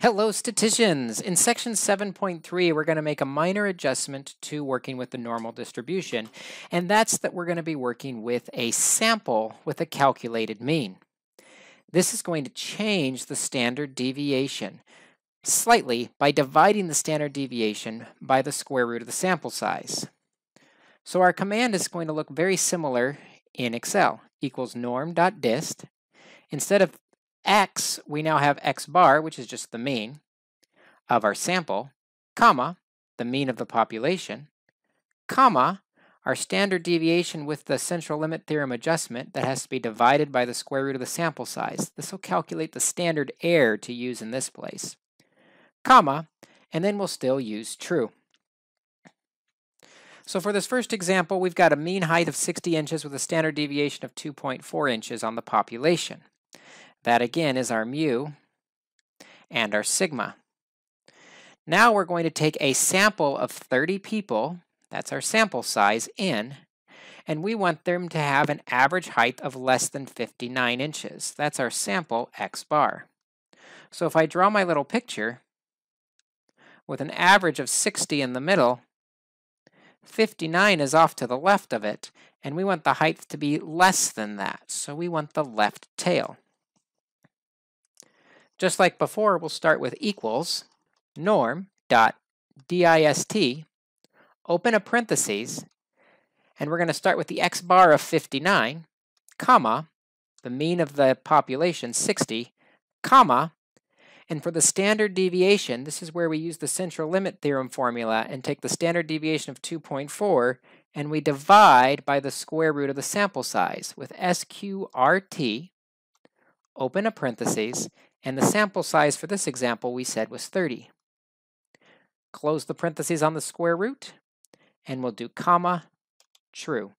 Hello, statisticians! In section 7.3, we're going to make a minor adjustment to working with the normal distribution, and that's that we're going to be working with a sample with a calculated mean. This is going to change the standard deviation slightly by dividing the standard deviation by the square root of the sample size. So our command is going to look very similar in Excel, equals norm.dist. Instead of x, we now have x bar, which is just the mean of our sample, comma, the mean of the population, comma, our standard deviation with the central limit theorem adjustment that has to be divided by the square root of the sample size. This will calculate the standard error to use in this place, comma, and then we'll still use true. So for this first example, we've got a mean height of 60 inches with a standard deviation of 2.4 inches on the population. That again is our mu and our sigma. Now we're going to take a sample of 30 people, that's our sample size, in, and we want them to have an average height of less than 59 inches. That's our sample x bar. So if I draw my little picture with an average of 60 in the middle, 59 is off to the left of it, and we want the height to be less than that, so we want the left tail. Just like before, we'll start with equals norm dot dist, open a parentheses, and we're going to start with the x bar of 59, comma, the mean of the population, 60, comma, and for the standard deviation, this is where we use the central limit theorem formula and take the standard deviation of 2.4 and we divide by the square root of the sample size with SQRT, open a parentheses, and the sample size for this example we said was 30. Close the parentheses on the square root, and we'll do comma, true.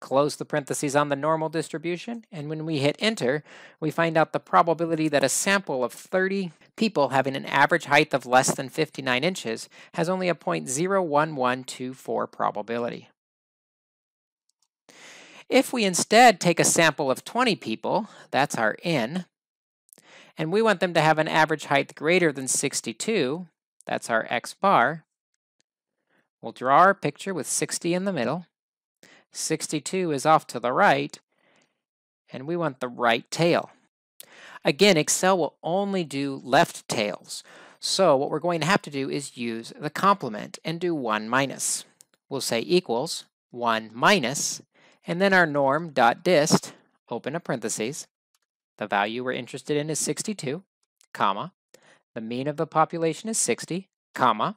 Close the parentheses on the normal distribution, and when we hit enter, we find out the probability that a sample of 30 people having an average height of less than 59 inches has only a 0.01124 probability. If we instead take a sample of 20 people, that's our n, and we want them to have an average height greater than 62, that's our x bar, we'll draw our picture with 60 in the middle, 62 is off to the right, and we want the right tail. Again, Excel will only do left tails, so what we're going to have to do is use the complement and do 1 minus. We'll say equals 1 minus, and then our norm dot dist, open a parentheses, the value we're interested in is 62, comma. The mean of the population is 60, comma.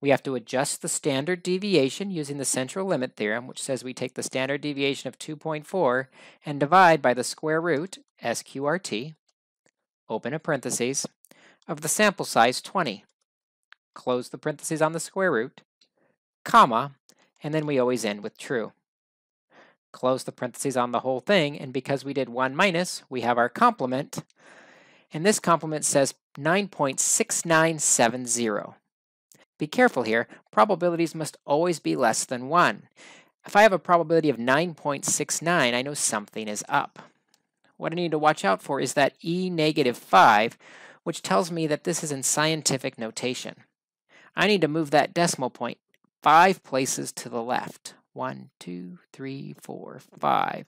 We have to adjust the standard deviation using the central limit theorem, which says we take the standard deviation of 2.4 and divide by the square root, SQRT, open a parentheses, of the sample size 20. Close the parentheses on the square root, comma, and then we always end with true close the parentheses on the whole thing, and because we did 1 minus, we have our complement, and this complement says 9.6970. Be careful here, probabilities must always be less than 1. If I have a probability of 9.69, I know something is up. What I need to watch out for is that e negative 5, which tells me that this is in scientific notation. I need to move that decimal point five places to the left. One, two, three, four, five,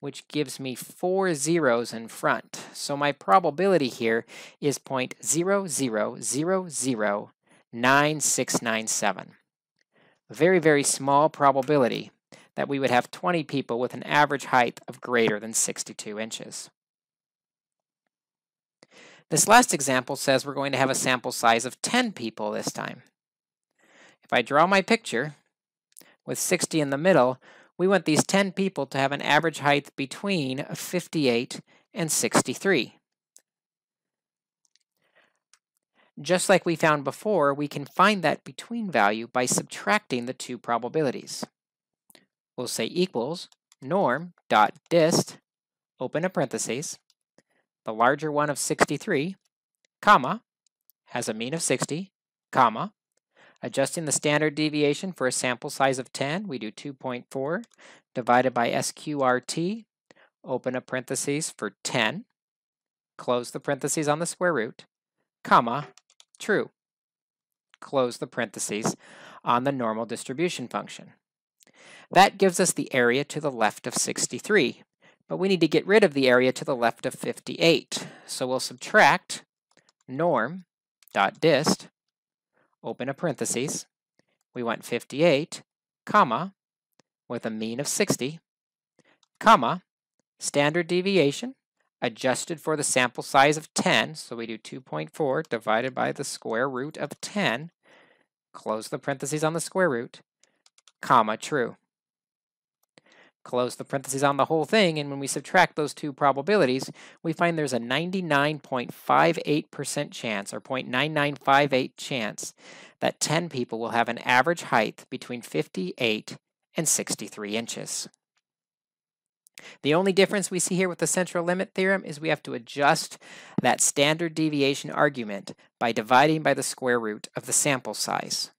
which gives me four zeros in front. So my probability here is 0.00009697. A very, very small probability that we would have 20 people with an average height of greater than 62 inches. This last example says we're going to have a sample size of 10 people this time. If I draw my picture, with 60 in the middle, we want these 10 people to have an average height between 58 and 63. Just like we found before, we can find that between value by subtracting the two probabilities. We'll say equals norm dot dist, open a parentheses, the larger one of 63, comma, has a mean of 60, comma, Adjusting the standard deviation for a sample size of 10, we do 2.4 divided by SQRT, open a parentheses for 10, close the parentheses on the square root, comma, true. Close the parentheses on the normal distribution function. That gives us the area to the left of 63, but we need to get rid of the area to the left of 58. So we'll subtract norm dot dist, open a parentheses, we want 58, comma, with a mean of 60, comma, standard deviation, adjusted for the sample size of 10, so we do 2.4 divided by the square root of 10, close the parentheses on the square root, comma, true. Close the parentheses on the whole thing, and when we subtract those two probabilities, we find there's a 99.58% chance, or 0.9958 chance, that 10 people will have an average height between 58 and 63 inches. The only difference we see here with the central limit theorem is we have to adjust that standard deviation argument by dividing by the square root of the sample size.